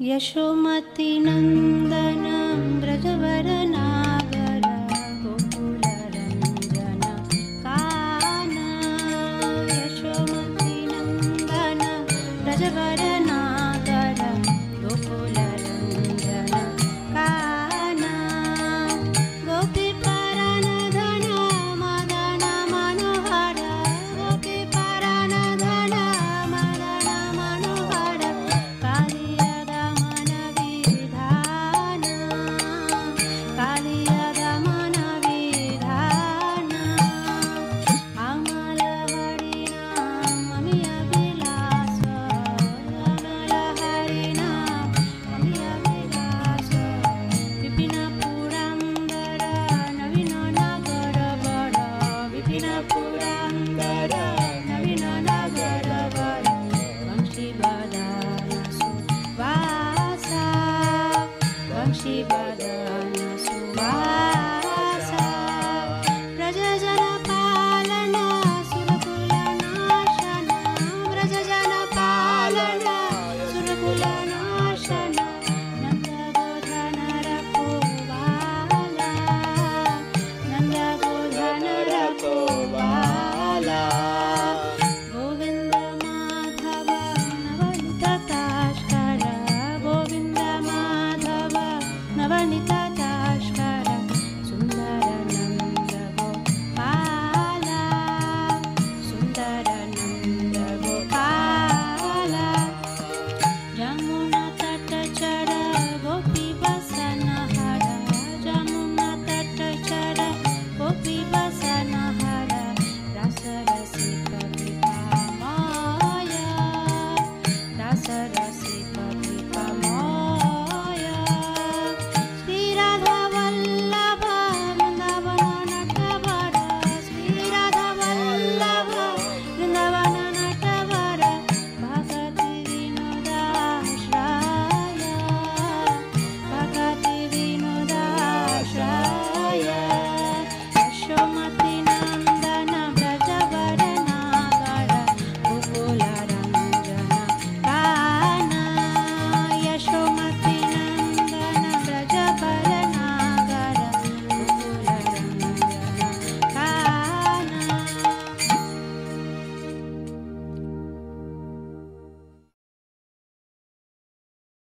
यशोमतिनन्दन व्रजवरनागर वंशीवदन